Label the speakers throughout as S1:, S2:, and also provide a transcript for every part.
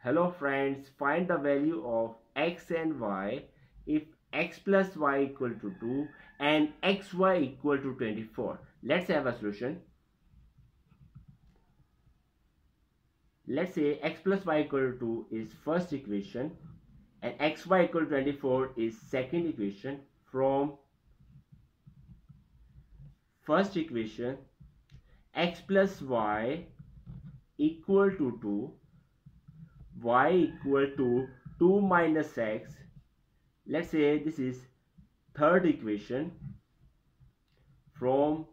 S1: Hello friends, find the value of x and y if x plus y equal to 2 and xy equal to 24. Let's have a solution. Let's say x plus y equal to 2 is first equation and xy equal to 24 is second equation from first equation x plus y equal to 2 y equal to 2 minus x. Let's say this is third equation from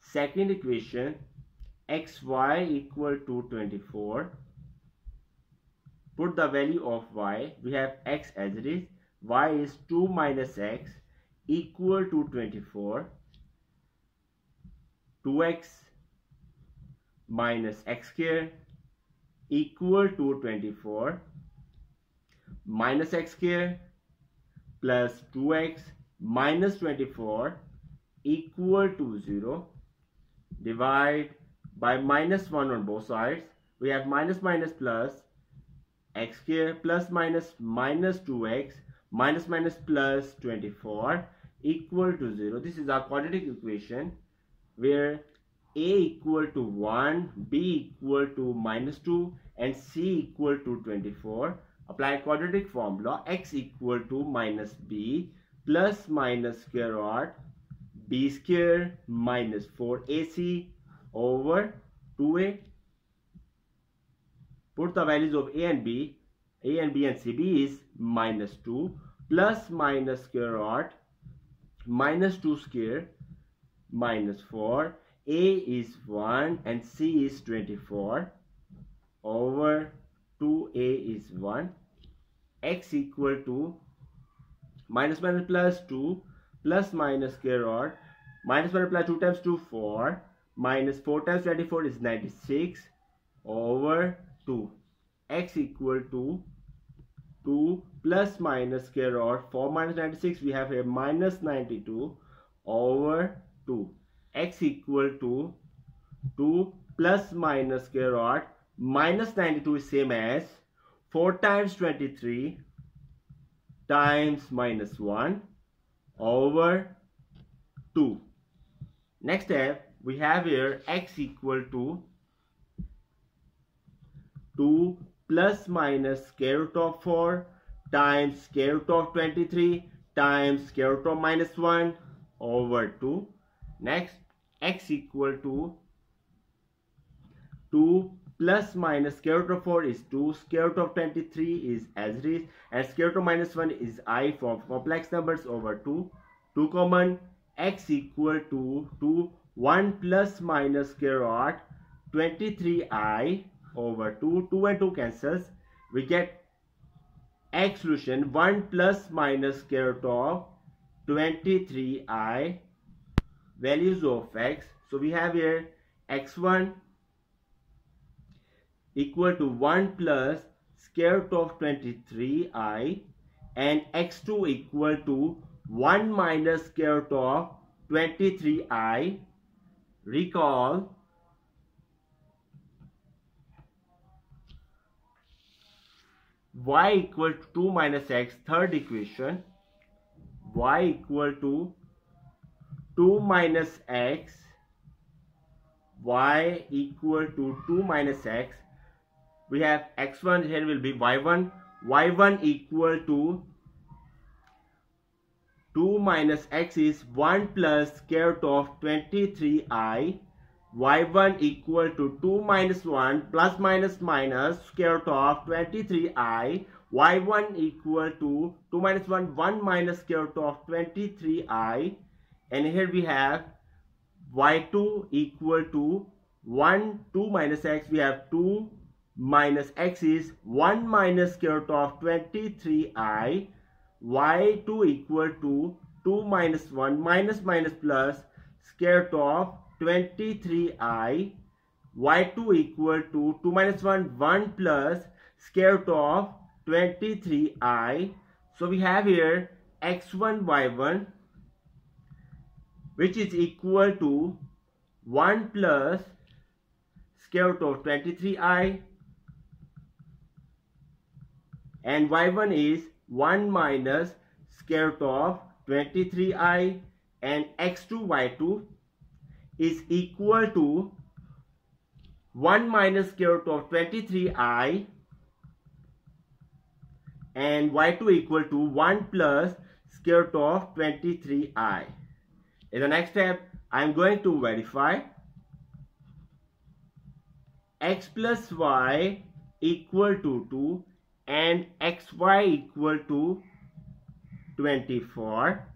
S1: second equation xy equal to 24 put the value of y. We have x as it is. y is 2 minus x equal to 24 2x minus x square equal to 24 minus x square plus 2x minus 24 equal to 0 divide by minus 1 on both sides. We have minus minus plus x square plus minus minus 2x minus minus plus 24 equal to 0 this is our quadratic equation where a equal to 1, b equal to minus 2 and c equal to 24. Apply quadratic formula x equal to minus b plus minus square root b square minus 4ac over 2a. Put the values of a and b. a and b and c b is minus 2 plus minus square root minus 2 square minus 4 a is 1 and C is 24 over 2A is 1 x equal to minus minus plus 2 plus minus square root minus minus plus 2 times 2 4 minus 4 times 24 is 96 over 2 x equal to 2 plus minus square root 4 minus 96 we have a minus 92 over 2 x equal to 2 plus minus square root minus 92 is same as 4 times 23 times minus 1 over 2. Next step, we have here x equal to 2 plus minus square root of 4 times square root of 23 times square root of minus 1 over 2. Next, x equal to 2 plus minus square root of 4 is 2 square root of 23 is as is and square root of minus 1 is i for complex numbers over 2 2 common x equal to 2 1 plus minus square root 23i over 2 2 and 2 cancels. We get x solution 1 plus minus square root of 23i values of x. So we have here x1 equal to 1 plus square root of 23i and x2 equal to 1 minus square root of 23i recall y equal to 2 minus x third equation y equal to 2 minus x y equal to 2 minus x. We have x1 here will be y1 y1 equal to 2 minus x is 1 plus square root of 23i y1 equal to 2 minus 1 plus minus minus square root of 23i y1 equal to 2 minus 1 1 minus square root of 23i and here we have y2 equal to 1 2 minus x. We have 2 minus x is 1 minus square root of 23i y2 equal to 2 minus 1 minus minus plus square root of 23i y2 equal to 2 minus 1 1 plus square root of 23i so we have here x1 y1 which is equal to 1 plus square root of 23i and y1 is 1 minus square root of 23i and x2 y2 is equal to 1 minus square root of 23i and y2 equal to 1 plus square root of 23i. In the next step, I am going to verify x plus y equal to 2 and xy equal to 24.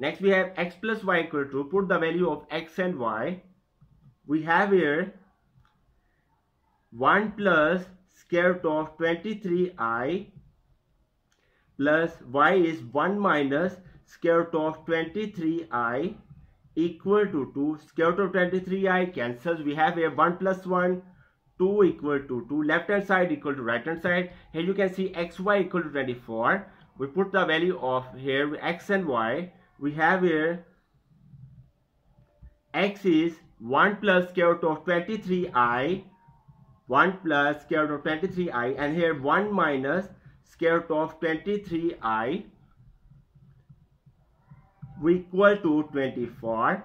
S1: Next we have x plus y equal to, put the value of x and y. We have here 1 plus square root of 23i plus y is 1 minus square root of 23i equal to 2 square root of 23i cancels. We have a 1 plus 1 2 equal to 2 left hand side equal to right hand side. Here you can see xy equal to 24 we put the value of here x and y. We have here x is 1 plus square root of 23i 1 plus square root of 23i and here 1 minus square root of 23i we equal to 24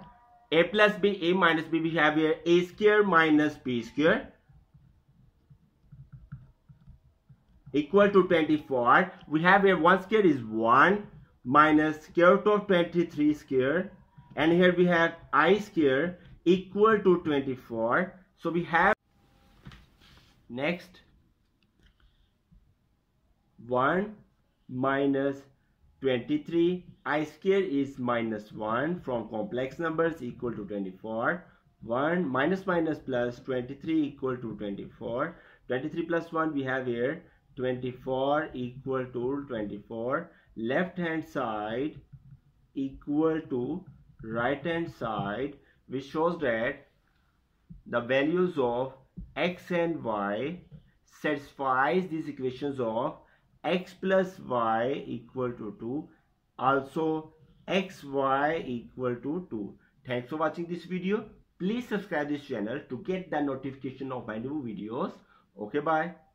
S1: a plus b a minus b we have here a square minus b square equal to 24 we have here 1 square is 1 minus square root of 23 square. And here we have i square equal to 24 so we have Next, 1 minus 23 i square is minus 1 from complex numbers equal to 24 1 minus minus plus 23 equal to 24 23 plus 1 we have here. 24 equal to 24 left hand side equal to right hand side which shows that the values of x and y satisfies these equations of x plus y equal to 2 also xy equal to 2 thanks for watching this video. Please subscribe this channel to get the notification of my new videos. Okay bye